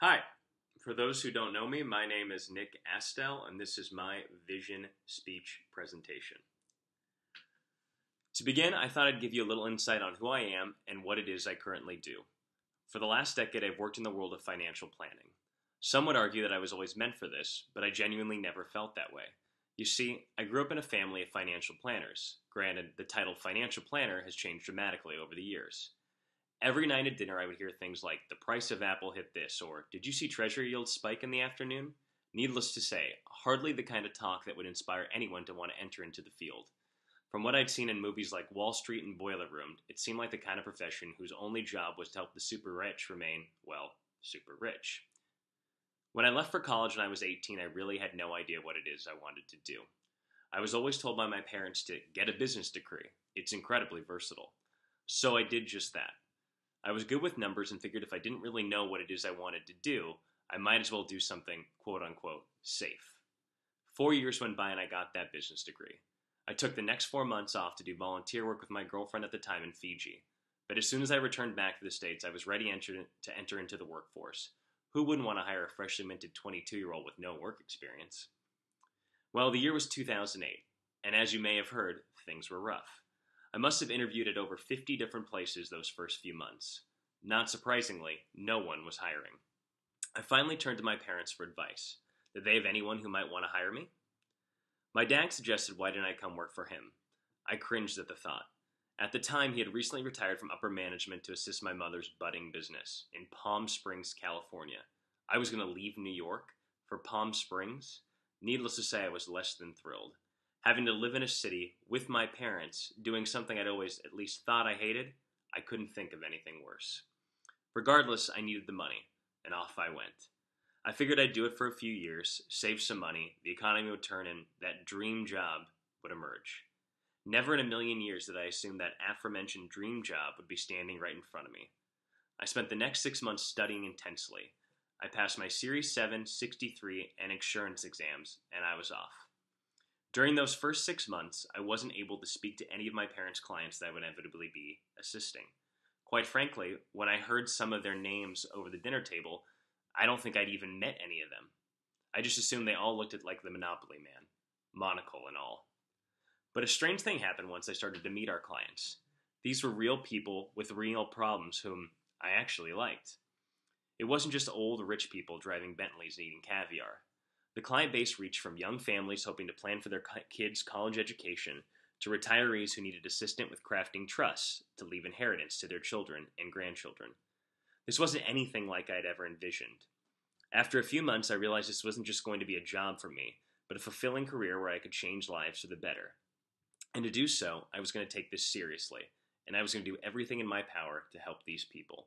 Hi. For those who don't know me, my name is Nick Astle, and this is my vision speech presentation. To begin, I thought I'd give you a little insight on who I am and what it is I currently do. For the last decade, I've worked in the world of financial planning. Some would argue that I was always meant for this, but I genuinely never felt that way. You see, I grew up in a family of financial planners. Granted, the title financial planner has changed dramatically over the years. Every night at dinner, I would hear things like, the price of Apple hit this, or did you see Treasury yields spike in the afternoon? Needless to say, hardly the kind of talk that would inspire anyone to want to enter into the field. From what I'd seen in movies like Wall Street and Boiler Room, it seemed like the kind of profession whose only job was to help the super rich remain, well, super rich. When I left for college when I was 18, I really had no idea what it is I wanted to do. I was always told by my parents to get a business degree. It's incredibly versatile. So I did just that. I was good with numbers and figured if I didn't really know what it is I wanted to do, I might as well do something quote unquote safe. Four years went by and I got that business degree. I took the next four months off to do volunteer work with my girlfriend at the time in Fiji. But as soon as I returned back to the States, I was ready to enter into the workforce. Who wouldn't want to hire a freshly minted 22 year old with no work experience? Well, the year was 2008, and as you may have heard, things were rough. I must have interviewed at over 50 different places those first few months. Not surprisingly, no one was hiring. I finally turned to my parents for advice. Did they have anyone who might want to hire me? My dad suggested why didn't I come work for him? I cringed at the thought. At the time, he had recently retired from upper management to assist my mother's budding business in Palm Springs, California. I was going to leave New York for Palm Springs? Needless to say, I was less than thrilled. Having to live in a city with my parents, doing something I'd always at least thought I hated, I couldn't think of anything worse. Regardless, I needed the money, and off I went. I figured I'd do it for a few years, save some money, the economy would turn, and that dream job would emerge. Never in a million years did I assume that aforementioned dream job would be standing right in front of me. I spent the next six months studying intensely. I passed my Series 7, 63, and insurance exams, and I was off. During those first six months, I wasn't able to speak to any of my parents' clients that I would inevitably be assisting. Quite frankly, when I heard some of their names over the dinner table, I don't think I'd even met any of them. I just assumed they all looked at like the Monopoly man, monocle and all. But a strange thing happened once I started to meet our clients. These were real people with real problems whom I actually liked. It wasn't just old rich people driving Bentleys and eating caviar. The client base reached from young families hoping to plan for their kids' college education to retirees who needed assistance with crafting trusts to leave inheritance to their children and grandchildren. This wasn't anything like I'd ever envisioned. After a few months, I realized this wasn't just going to be a job for me, but a fulfilling career where I could change lives for the better. And to do so, I was going to take this seriously, and I was going to do everything in my power to help these people.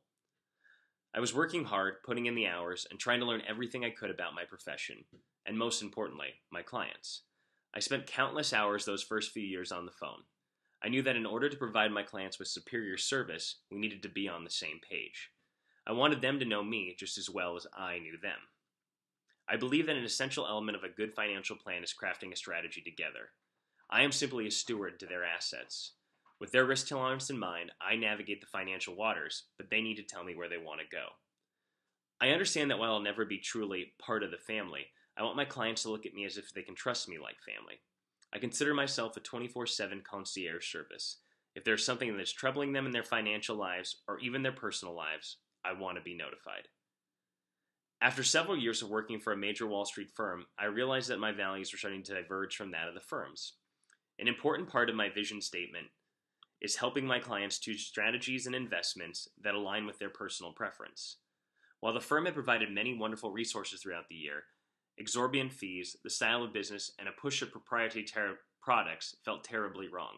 I was working hard, putting in the hours, and trying to learn everything I could about my profession, and most importantly, my clients. I spent countless hours those first few years on the phone. I knew that in order to provide my clients with superior service, we needed to be on the same page. I wanted them to know me just as well as I knew them. I believe that an essential element of a good financial plan is crafting a strategy together. I am simply a steward to their assets. With their risk tolerance in mind, I navigate the financial waters, but they need to tell me where they want to go. I understand that while I'll never be truly part of the family, I want my clients to look at me as if they can trust me like family. I consider myself a 24 7 concierge service. If there's something that's troubling them in their financial lives or even their personal lives, I want to be notified. After several years of working for a major Wall Street firm, I realized that my values were starting to diverge from that of the firm's. An important part of my vision statement is helping my clients choose strategies and investments that align with their personal preference. While the firm had provided many wonderful resources throughout the year, exorbitant fees, the style of business, and a push of proprietary ter- products felt terribly wrong.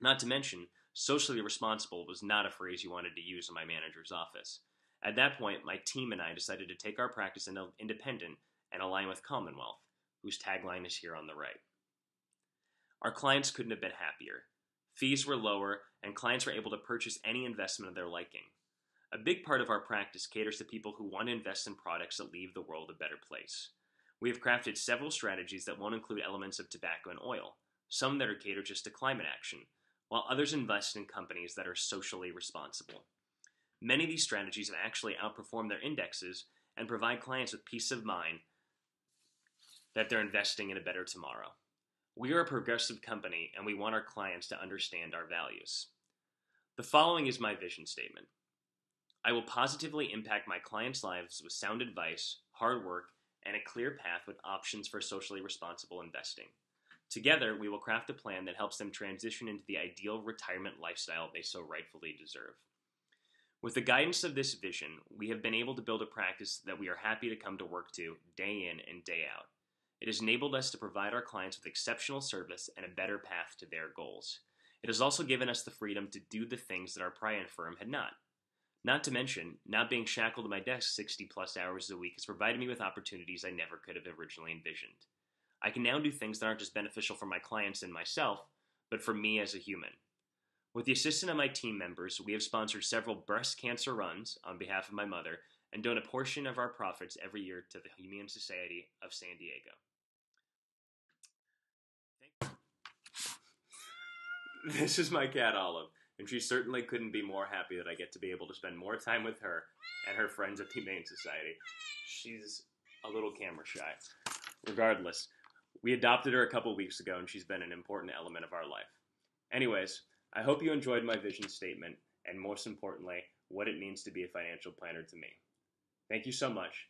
Not to mention, socially responsible was not a phrase you wanted to use in my manager's office. At that point, my team and I decided to take our practice independent and align with Commonwealth, whose tagline is here on the right. Our clients couldn't have been happier. Fees were lower, and clients were able to purchase any investment of their liking. A big part of our practice caters to people who want to invest in products that leave the world a better place. We have crafted several strategies that won't include elements of tobacco and oil, some that are catered just to climate action, while others invest in companies that are socially responsible. Many of these strategies have actually outperformed their indexes, and provide clients with peace of mind that they're investing in a better tomorrow. We are a progressive company and we want our clients to understand our values. The following is my vision statement I will positively impact my clients' lives with sound advice, hard work, and a clear path with options for socially responsible investing. Together, we will craft a plan that helps them transition into the ideal retirement lifestyle they so rightfully deserve. With the guidance of this vision, we have been able to build a practice that we are happy to come to work to day in and day out. It has enabled us to provide our clients with exceptional service and a better path to their goals. It has also given us the freedom to do the things that our prior firm had not. Not to mention, not being shackled to my desk 60 plus hours a week has provided me with opportunities I never could have originally envisioned. I can now do things that aren't just beneficial for my clients and myself, but for me as a human. With the assistance of my team members, we have sponsored several breast cancer runs on behalf of my mother and donate a portion of our profits every year to the Humane Society of San Diego. This is my cat Olive, and she certainly couldn't be more happy that I get to be able to spend more time with her and her friends at the Humane Society. She's a little camera shy. Regardless, we adopted her a couple weeks ago, and she's been an important element of our life. Anyways, I hope you enjoyed my vision statement, and most importantly, what it means to be a financial planner to me. Thank you so much,